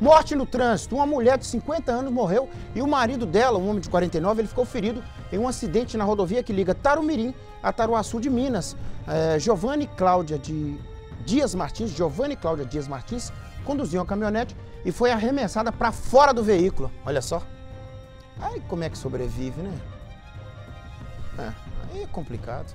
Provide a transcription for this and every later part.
Morte no trânsito. Uma mulher de 50 anos morreu e o marido dela, um homem de 49, ele ficou ferido em um acidente na rodovia que liga Tarumirim a Taruaçu de Minas. É, Giovanni Cláudia de Dias Martins, Giovanni Cláudia Dias Martins, conduziu a caminhonete e foi arremessada para fora do veículo. Olha só. Aí como é que sobrevive, né? É, aí é complicado.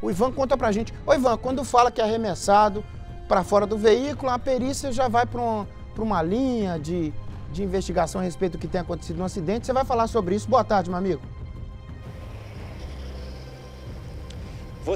O Ivan conta pra gente. Ô Ivan, quando fala que é arremessado para fora do veículo, a perícia já vai para um para uma linha de, de investigação a respeito do que tem acontecido no acidente. Você vai falar sobre isso. Boa tarde, meu amigo.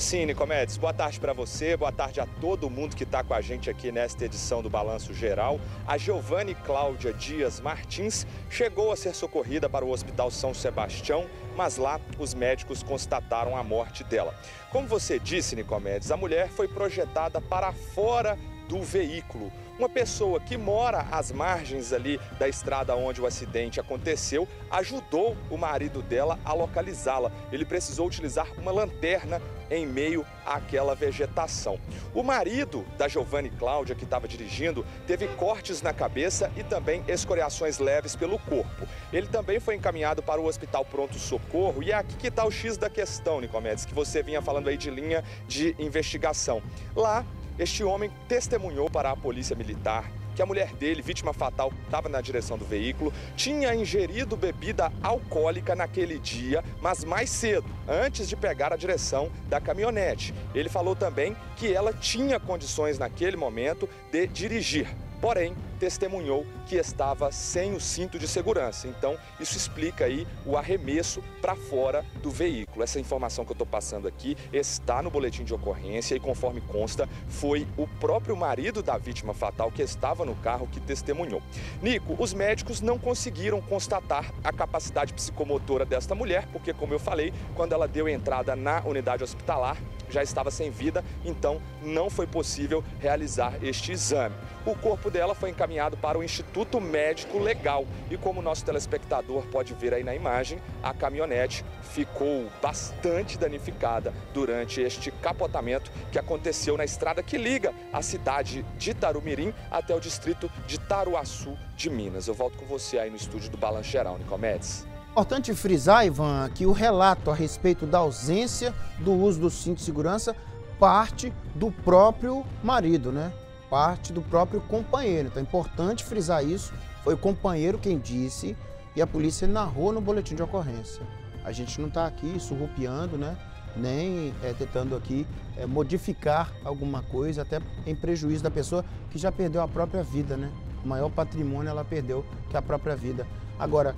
Sim, Nicomedes. Boa tarde para você, boa tarde a todo mundo que está com a gente aqui nesta edição do Balanço Geral. A Giovanni Cláudia Dias Martins chegou a ser socorrida para o Hospital São Sebastião, mas lá os médicos constataram a morte dela. Como você disse, Nicomedes, a mulher foi projetada para fora do veículo. Uma pessoa que mora às margens ali da estrada onde o acidente aconteceu ajudou o marido dela a localizá-la. Ele precisou utilizar uma lanterna em meio àquela vegetação. O marido da Giovanni Cláudia, que estava dirigindo, teve cortes na cabeça e também escoriações leves pelo corpo. Ele também foi encaminhado para o Hospital Pronto Socorro e é aqui que está o X da questão, Nicomedes, que você vinha falando aí de linha de investigação. Lá, este homem testemunhou para a polícia militar que a mulher dele, vítima fatal, estava na direção do veículo, tinha ingerido bebida alcoólica naquele dia, mas mais cedo, antes de pegar a direção da caminhonete. Ele falou também que ela tinha condições naquele momento de dirigir porém testemunhou que estava sem o cinto de segurança. Então, isso explica aí o arremesso para fora do veículo. Essa informação que eu estou passando aqui está no boletim de ocorrência e, conforme consta, foi o próprio marido da vítima fatal que estava no carro que testemunhou. Nico, os médicos não conseguiram constatar a capacidade psicomotora desta mulher, porque, como eu falei, quando ela deu entrada na unidade hospitalar, já estava sem vida, então não foi possível realizar este exame. O corpo dela foi encaminhado para o Instituto Médico Legal e como nosso telespectador pode ver aí na imagem, a caminhonete ficou bastante danificada durante este capotamento que aconteceu na estrada que liga a cidade de Tarumirim até o distrito de Taruaçu de Minas. Eu volto com você aí no estúdio do Balanço Geral, Nicomedes. Importante frisar, Ivan, que o relato a respeito da ausência do uso do cinto de segurança parte do próprio marido, né? Parte do próprio companheiro. Então é importante frisar isso. Foi o companheiro quem disse e a polícia narrou no boletim de ocorrência. A gente não está aqui surrupiando, né? Nem é, tentando aqui é, modificar alguma coisa, até em prejuízo da pessoa que já perdeu a própria vida, né? O maior patrimônio ela perdeu, que a própria vida. Agora,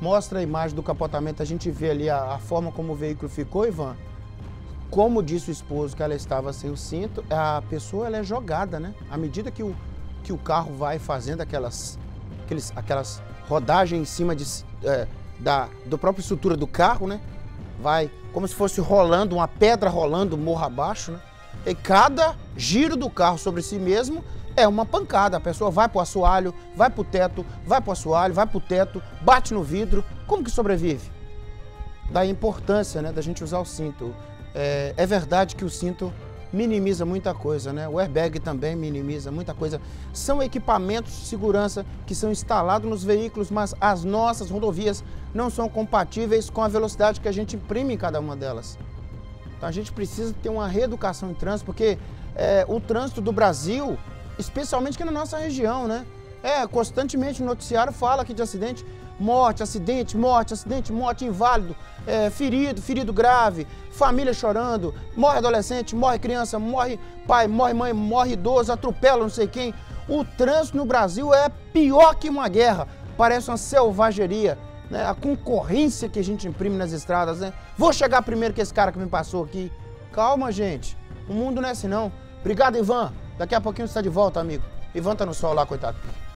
mostra a imagem do capotamento, a gente vê ali a, a, forma como o veículo ficou, Ivan. Como disse o esposo que ela estava sem o cinto, a pessoa ela é jogada, né? À medida que o, que o carro vai fazendo aquelas, aqueles, aquelas rodagens em cima de, é, da do própria estrutura do carro, né? Vai como se fosse rolando, uma pedra rolando morro abaixo, né? E cada giro do carro sobre si mesmo é uma pancada. A pessoa vai para o assoalho, vai para o teto, vai para o assoalho, vai para o teto, bate no vidro. Como que sobrevive? Daí a importância né, da gente usar o cinto. É, é verdade que o cinto minimiza muita coisa, né? O airbag também minimiza muita coisa. São equipamentos de segurança que são instalados nos veículos, mas as nossas rodovias não são compatíveis com a velocidade que a gente imprime em cada uma delas. Então a gente precisa ter uma reeducação em trânsito, porque é, o trânsito do Brasil especialmente aqui na nossa região, né? É, constantemente o noticiário fala aqui de acidente, morte, acidente, morte, acidente, morte, inválido, é, ferido, ferido grave, família chorando, morre adolescente, morre criança, morre pai, morre mãe, morre idoso, atropela não sei quem. O trânsito no Brasil é pior que uma guerra, parece uma selvageria. Né? A concorrência que a gente imprime nas estradas, né? Vou chegar primeiro que esse cara que me passou aqui. Calma, gente. O mundo não é assim, não. Obrigado, Ivan. Daqui a pouquinho você está de volta, amigo. Ivan tá no sol lá, coitado.